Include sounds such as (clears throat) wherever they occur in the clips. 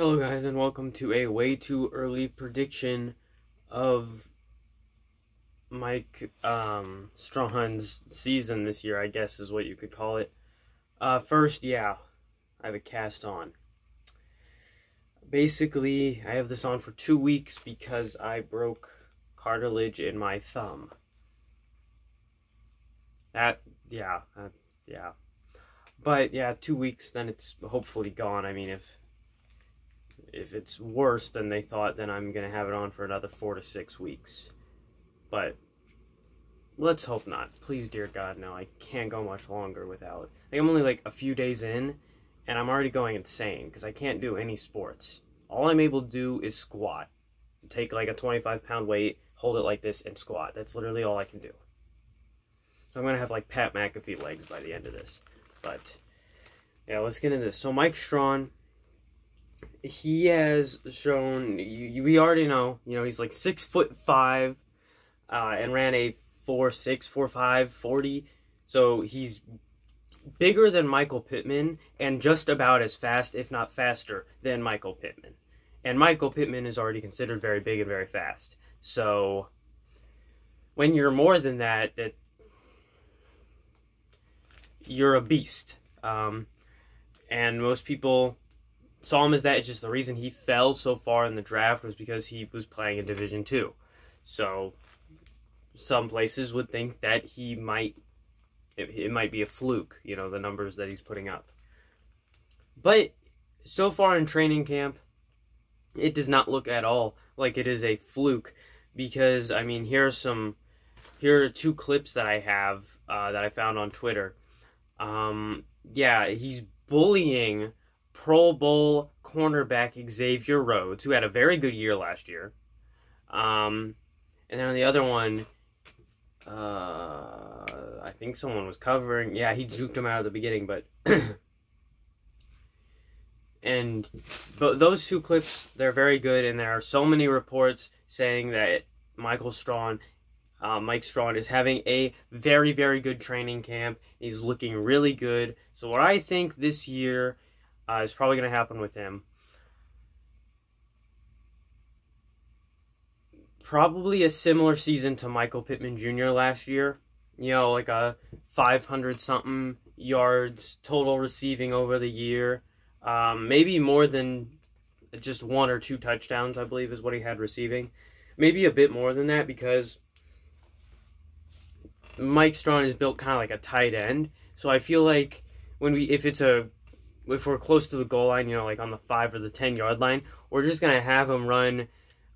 Hello, guys, and welcome to a way too early prediction of Mike um, Strachan's season this year, I guess is what you could call it. Uh, first, yeah, I have a cast on. Basically, I have this on for two weeks because I broke cartilage in my thumb. That, yeah, yeah. But yeah, two weeks, then it's hopefully gone. I mean, if if it's worse than they thought, then I'm gonna have it on for another four to six weeks. But let's hope not. Please, dear God, no. I can't go much longer without. Like I'm only like a few days in, and I'm already going insane because I can't do any sports. All I'm able to do is squat. Take like a 25 pound weight, hold it like this, and squat. That's literally all I can do. So I'm gonna have like Pat McAfee legs by the end of this. But yeah, let's get into this. So Mike Strachan he has shown you, we already know you know he's like six foot five uh, and ran a four six four five forty. So he's bigger than michael pittman and just about as fast if not faster than michael pittman. And michael pittman is already considered very big and very fast. So when you're more than that that you're a beast. Um, and most people saw him as that. It's just the reason he fell so far in the draft was because he was playing in Division Two. So some places would think that he might it, it might be a fluke, you know, the numbers that he's putting up. But so far in training camp, it does not look at all like it is a fluke because I mean here are some here are two clips that I have uh, that I found on Twitter. Um, yeah, he's bullying Pro Bowl cornerback Xavier Rhodes, who had a very good year last year. Um, and then the other one, uh, I think someone was covering. Yeah, he juked him out of the beginning, but. (clears throat) and but those two clips, they're very good, and there are so many reports saying that Michael Strachan uh, Mike Strachan is having a very, very good training camp. He's looking really good. So, what I think this year uh, is probably going to happen with him. Probably a similar season to Michael Pittman Jr. last year. You know, like a 500 something yards total receiving over the year. Um, maybe more than just one or two touchdowns, I believe, is what he had receiving. Maybe a bit more than that because Mike Strachan is built kind of like a tight end. So I feel like when we, if it's a if we're close to the goal line, you know, like on the five or the ten yard line, we're just gonna have him run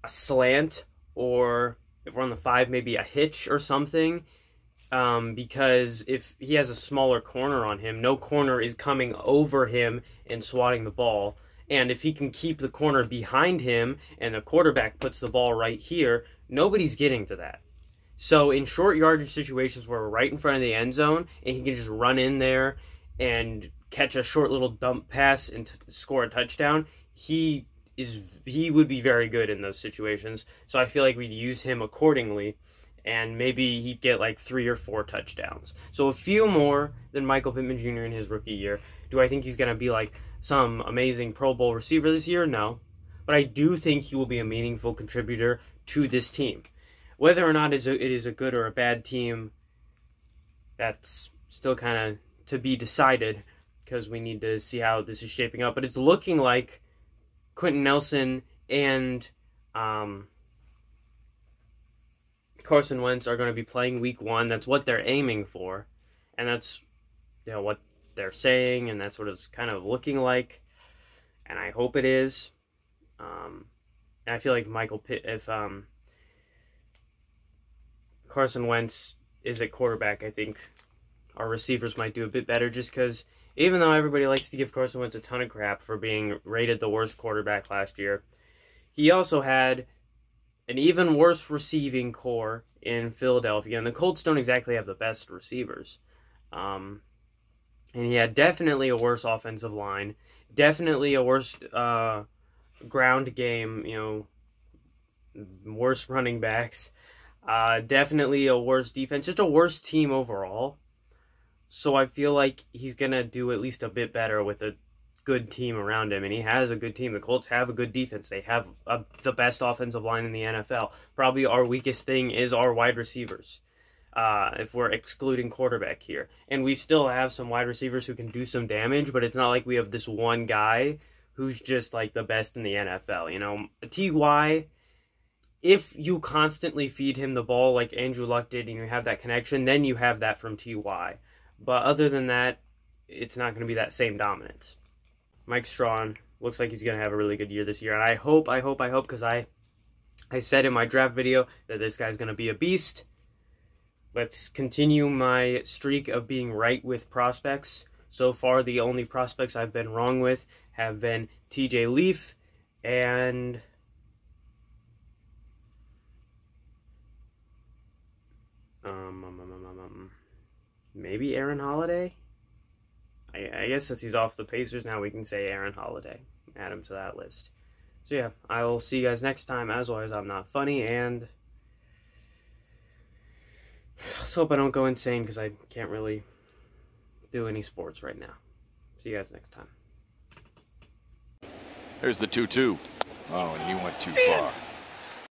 a slant or if we're on the five, maybe a hitch or something. Um, because if he has a smaller corner on him, no corner is coming over him and swatting the ball. And if he can keep the corner behind him and the quarterback puts the ball right here, nobody's getting to that. So in short yardage situations where we're right in front of the end zone and he can just run in there and catch a short little dump pass and score a touchdown, he is he would be very good in those situations. So I feel like we'd use him accordingly, and maybe he'd get like three or four touchdowns. So a few more than Michael Pittman Jr. in his rookie year. Do I think he's gonna be like some amazing Pro Bowl receiver this year? No, but I do think he will be a meaningful contributor to this team. Whether or not it is a good or a bad team, that's still kind of to be decided because we need to see how this is shaping up. But it's looking like Quenton Nelson and um, Carson Wentz are going to be playing Week One. That's what they're aiming for, and that's you know what they're saying, and that's what it's kind of looking like. And I hope it is. Um, and I feel like Michael Pitt, if um, Carson Wentz is at quarterback, I think our receivers might do a bit better just because even though everybody likes to give Carson Wentz a ton of crap for being rated the worst quarterback last year, he also had an even worse receiving corps in Philadelphia. And the Colts don't exactly have the best receivers. Um, and he had definitely a worse offensive line, definitely a worse uh, ground game, you know, worse running backs, uh, definitely a worse defense, just a worse team overall. So I feel like he's gonna do at least a bit better with a good team around him, and he has a good team. The Colts have a good defense. They have a, the best offensive line in the NFL. Probably our weakest thing is our wide receivers. Uh, if we're excluding quarterback here, and we still have some wide receivers who can do some damage, but it's not like we have this one guy who's just like the best in the NFL. You know, Ty. If you constantly feed him the ball like Andrew Luck did, and you have that connection, then you have that from Ty. But other than that, it's not going to be that same dominance. Mike Strachan looks like he's going to have a really good year this year, and I hope, I hope, I hope, because I, I said in my draft video that this guy's going to be a beast. Let's continue my streak of being right with prospects. So far, the only prospects I've been wrong with have been TJ Leaf and um, um, um, um, maybe Aaron Holiday. I, I guess since he's off the Pacers now, we can say Aaron Holiday. Add him to that list. So yeah, I will see you guys next time. As always, I'm not funny, and (sighs) let's hope I don't go insane because I can't really do any sports right now. See you guys next time. There's the 2-2. Oh, and he went too far.